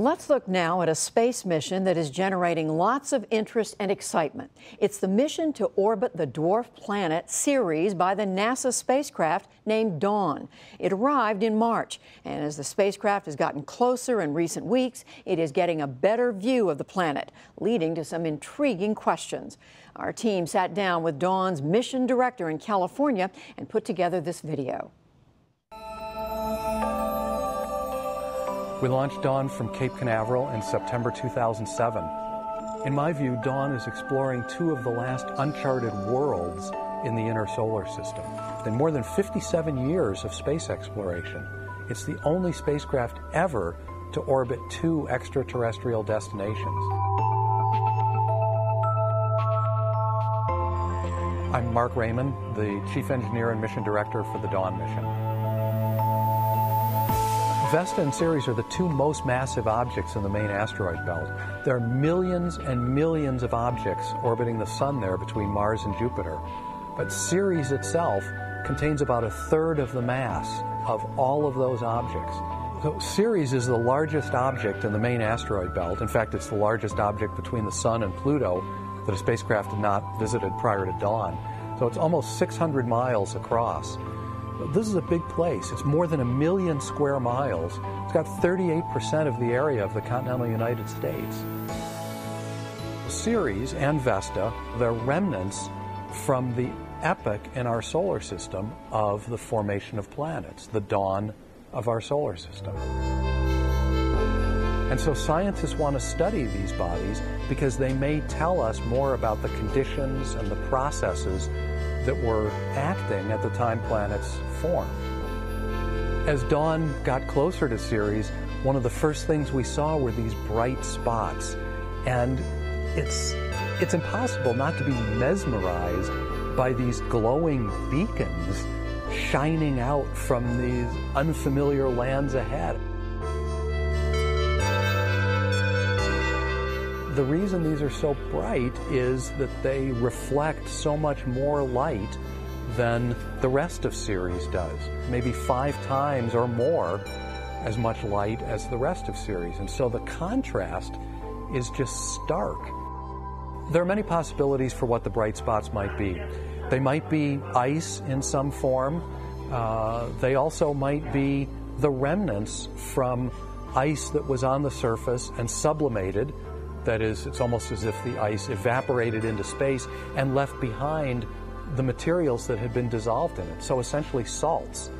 Let's look now at a space mission that is generating lots of interest and excitement. It's the mission to orbit the dwarf planet Ceres by the NASA spacecraft named Dawn. It arrived in March, and as the spacecraft has gotten closer in recent weeks, it is getting a better view of the planet, leading to some intriguing questions. Our team sat down with Dawn's mission director in California and put together this video. We launched Dawn from Cape Canaveral in September 2007. In my view, Dawn is exploring two of the last uncharted worlds in the inner solar system. In more than 57 years of space exploration, it's the only spacecraft ever to orbit two extraterrestrial destinations. I'm Marc Rayman, the Chief Engineer and Mission Director for the Dawn mission. Vesta and Ceres are the two most massive objects in the main asteroid belt. There are millions and millions of objects orbiting the Sun there between Mars and Jupiter. But Ceres itself contains about a third of the mass of all of those objects. So Ceres is the largest object in the main asteroid belt. In fact, it's the largest object between the Sun and Pluto that a spacecraft had not visited prior to dawn. So it's almost 600 miles across. This is a big place. It's more than a million square miles. It's got 38% of the area of the continental United States. Ceres and Vesta, they're remnants from the epoch in our solar system of the formation of planets, the dawn of our solar system. And so scientists want to study these bodies because they may tell us more about the conditions and the processes that were acting at the time planets formed. As dawn got closer to Ceres, one of the first things we saw were these bright spots. And it's, it's impossible not to be mesmerized by these glowing beacons shining out from these unfamiliar lands ahead. The reason these are so bright is that they reflect so much more light than the rest of Ceres does. Maybe five times or more as much light as the rest of Ceres. And so the contrast is just stark. There are many possibilities for what the bright spots might be. They might be ice in some form. Uh, they also might be the remnants from ice that was on the surface and sublimated that is, it's almost as if the ice evaporated into space and left behind the materials that had been dissolved in it. So essentially salts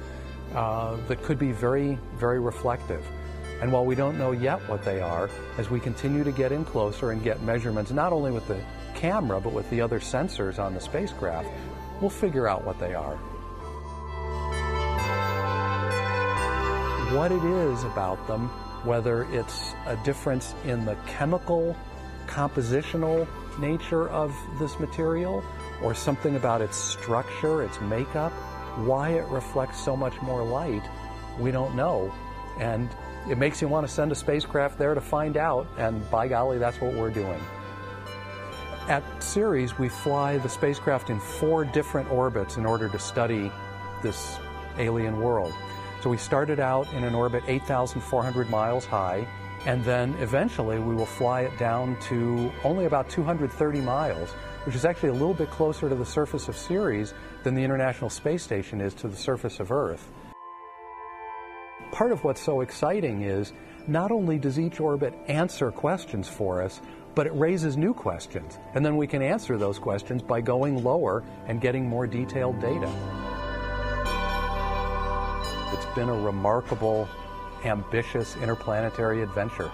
uh, that could be very, very reflective. And while we don't know yet what they are, as we continue to get in closer and get measurements, not only with the camera, but with the other sensors on the spacecraft, we'll figure out what they are. What it is about them whether it's a difference in the chemical, compositional nature of this material, or something about its structure, its makeup, why it reflects so much more light, we don't know. And it makes you want to send a spacecraft there to find out, and by golly, that's what we're doing. At Ceres, we fly the spacecraft in four different orbits in order to study this alien world. So we started out in an orbit 8,400 miles high, and then eventually we will fly it down to only about 230 miles, which is actually a little bit closer to the surface of Ceres than the International Space Station is to the surface of Earth. Part of what's so exciting is not only does each orbit answer questions for us, but it raises new questions. And then we can answer those questions by going lower and getting more detailed data. It's been a remarkable, ambitious interplanetary adventure.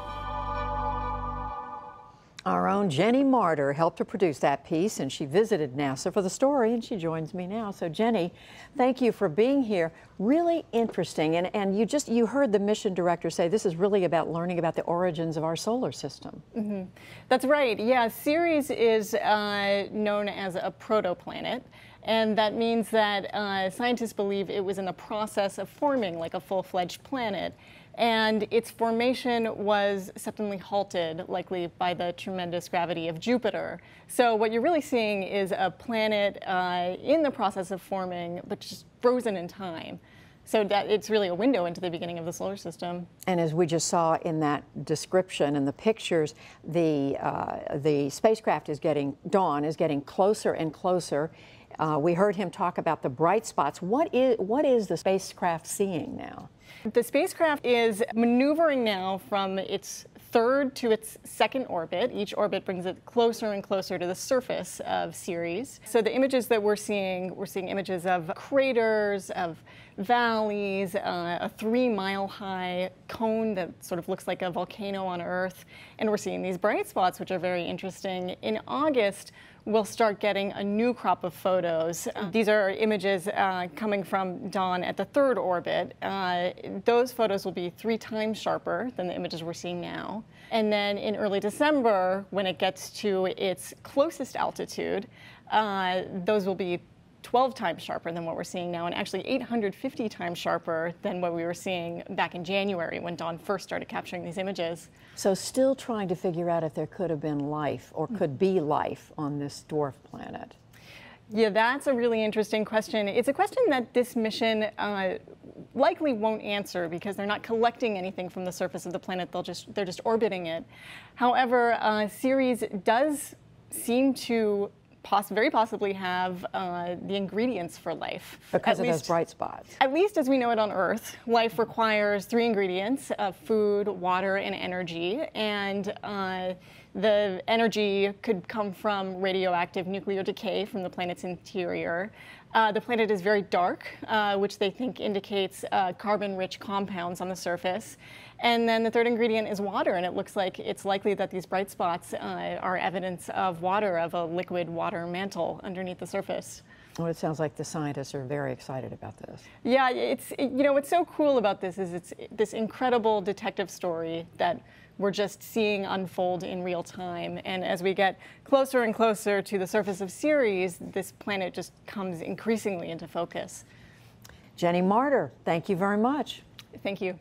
Own Jenny Marder helped to produce that piece, and she visited NASA for the story, and she joins me now. So, Jenny, thank you for being here. Really interesting, and, and you just you heard the mission director say this is really about learning about the origins of our solar system. Mm -hmm. That's right. Yeah, Ceres is uh, known as a protoplanet. And that means that uh, scientists believe it was in the process of forming like a full-fledged planet. And its formation was suddenly halted, likely by the tremendous gravity of Jupiter. So what you're really seeing is a planet uh, in the process of forming, but just frozen in time. So that it's really a window into the beginning of the solar system. And as we just saw in that description and the pictures, the uh, the spacecraft is getting Dawn is getting closer and closer. Uh, we heard him talk about the bright spots. What is what is the spacecraft seeing now? The spacecraft is maneuvering now from its third to its second orbit. Each orbit brings it closer and closer to the surface of Ceres. So the images that we're seeing, we're seeing images of craters, of valleys, uh, a three mile high cone that sort of looks like a volcano on Earth. And we're seeing these bright spots, which are very interesting. In August, we'll start getting a new crop of photos. Uh, these are images uh, coming from Dawn at the third orbit. Uh, those photos will be three times sharper than the images we're seeing now. And then in early December, when it gets to its closest altitude, uh, those will be 12 times sharper than what we're seeing now, and actually 850 times sharper than what we were seeing back in January when Dawn first started capturing these images. So, still trying to figure out if there could have been life or could be life on this dwarf planet. Yeah, that's a really interesting question. It's a question that this mission uh, likely won't answer because they're not collecting anything from the surface of the planet. They'll just they're just orbiting it. However, uh, Ceres does seem to poss very possibly have uh, the ingredients for life. Because of least, those bright spots. At least as we know it on Earth, life requires three ingredients uh, food, water, and energy. And uh, the energy could come from radioactive nuclear decay from the planet's interior. Uh, the planet is very dark, uh, which they think indicates uh, carbon rich compounds on the surface. And then the third ingredient is water, and it looks like it's likely that these bright spots uh, are evidence of water, of a liquid water mantle underneath the surface. Well, it sounds like the scientists are very excited about this. Yeah, it's you know what's so cool about this is it's this incredible detective story that we're just seeing unfold in real time. And as we get closer and closer to the surface of Ceres, this planet just comes increasingly into focus. Jenny Marder, thank you very much. Thank you.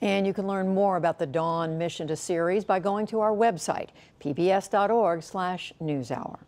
And you can learn more about the Dawn mission to Ceres by going to our website, pbs.org/newshour.